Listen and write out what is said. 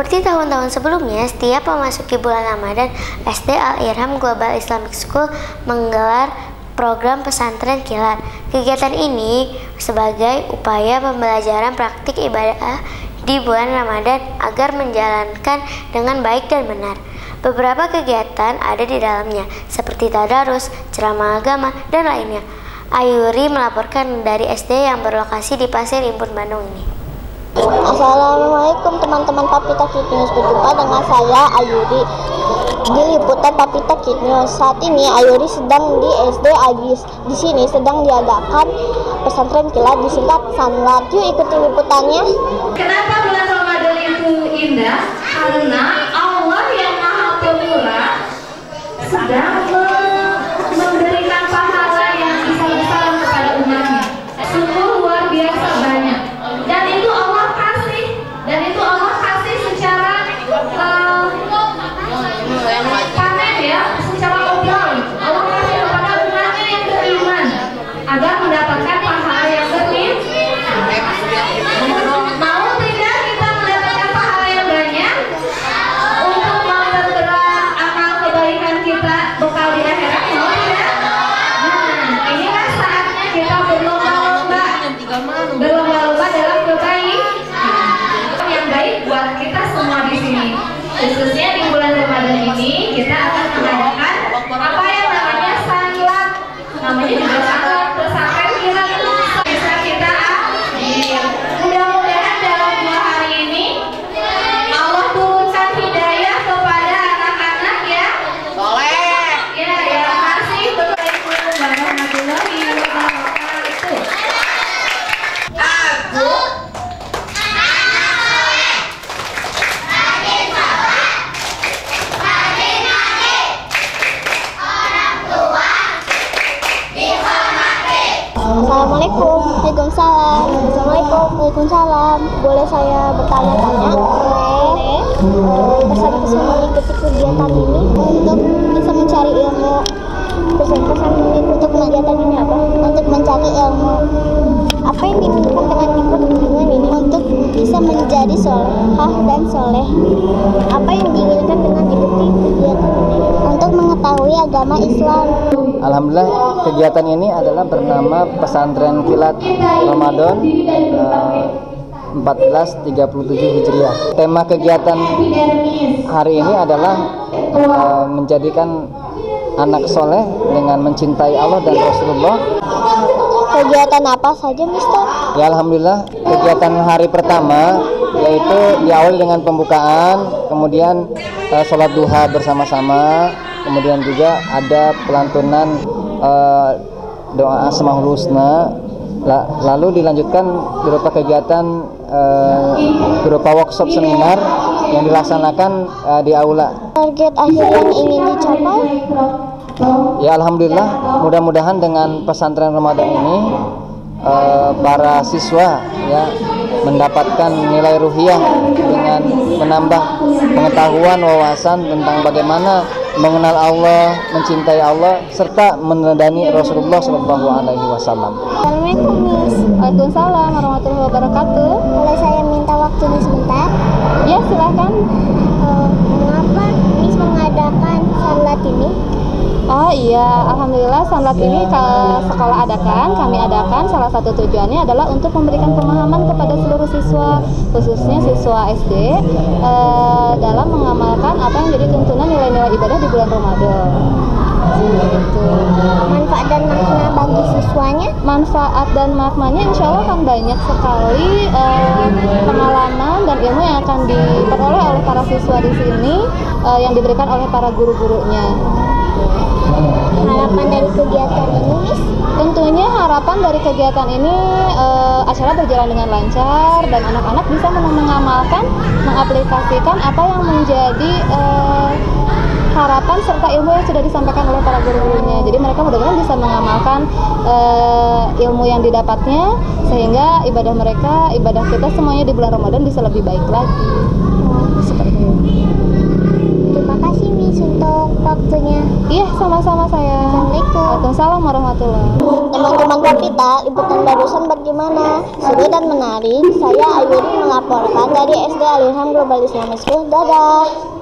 Seperti tahun-tahun sebelumnya, setiap memasuki bulan Ramadan, SD Al-Irham Global Islamic School menggelar program pesantren kilat. Kegiatan ini sebagai upaya pembelajaran praktik ibadah di bulan Ramadan agar menjalankan dengan baik dan benar. Beberapa kegiatan ada di dalamnya, seperti tadarus, ceramah agama, dan lainnya. Ayuri melaporkan dari SD yang berlokasi di Pasir Impun Bandung ini. Assalamualaikum teman-teman Papita Kid News. Berjumpa dengan saya Ayuri. Di liputan Papita Kid News Saat ini Ayuri sedang di SD Agis. Di sini sedang diadakan pesantren kilat disingkat Sanlat. Yuk ikuti liputannya. Kenapa bulan Ramadan itu indah? Karena Allah yang Maha Pemurah sedang Assalamualaikum. Waalaikumsalam. Assalamualaikum. Waalaikumsalam. Boleh saya bertanya-tanya? Boleh. Pesan-pesan mengikuti kegiatan ini Untuk bisa mencari ilmu. Pesan-pesan untuk kegiatan ini apa? Untuk mencari ilmu. Apa yang diinginkan dengan ikut bimbingan ini? Untuk bisa menjadi solehah dan soleh. Apa yang diinginkan dengan ikuti kegiatan ini? Untuk mengetahui agama Islam. Alhamdulillah kegiatan ini adalah bernama Pesantren Kilat Ramadan eh, 1437 Hijriah. Tema kegiatan hari ini adalah eh, menjadikan anak soleh dengan mencintai Allah dan Rasulullah. Kegiatan apa saja, Mister? Ya Alhamdulillah kegiatan hari pertama yaitu diawali dengan pembukaan, kemudian eh, sholat duha bersama-sama, kemudian juga ada pelantunan eh, doa Asmaul Husna, La- lalu dilanjutkan berupa kegiatan eh, berupa workshop seminar yang dilaksanakan eh, di aula. Target akhir yang ingin dicapai? Ya alhamdulillah. Mudah-mudahan dengan pesantren Ramadan ini eh, para siswa ya mendapatkan nilai ruhiyah dengan menambah pengetahuan wawasan tentang bagaimana mengenal Allah, mencintai Allah serta meneladani Rasulullah Shallallahu alaihi wasallam. Waalaikumsalam warahmatullahi wabarakatuh. Boleh saya minta waktunya sebentar? Ya silahkan. Eh, mengapa Miss mengadakan? Oh iya, alhamdulillah sanlat ini ke sekolah adakan, kami adakan. Salah satu tujuannya adalah untuk memberikan pemahaman kepada seluruh siswa, khususnya siswa SD, eh, dalam mengamalkan apa yang jadi tuntunan nilai-nilai ibadah di bulan Ramadan. Gitu. Manfaat dan makna bagi siswanya? Manfaat dan maknanya insya Allah akan banyak sekali eh, pengalaman dan ilmu yang akan diperoleh oleh para siswa di sini eh, yang diberikan oleh para guru-gurunya. Harapan dari kegiatan ini, Miss? Tentunya harapan dari kegiatan ini eh, acara berjalan dengan lancar dan anak-anak bisa men- mengamalkan, mengaplikasikan apa yang menjadi eh, harapan serta ilmu yang sudah disampaikan oleh para guru-gurunya. Jadi mereka mudah-mudahan bisa mengamalkan eh, ilmu yang didapatnya sehingga ibadah mereka, ibadah kita semuanya di bulan Ramadan bisa lebih baik lagi. Seperti itu. Terima kasih, Miss, untuk waktunya. Iya, sama-sama saya. Assalamualaikum. Waalaikumsalam warahmatullahi Teman-teman Kopita, liputan barusan bagaimana? Seru dan menarik. Saya Ayuri melaporkan dari SD Alirham Global Islamic. Dadah.